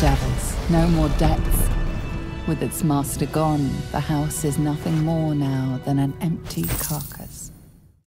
devils, no more debts. With its master gone, the house is nothing more now than an empty carcass.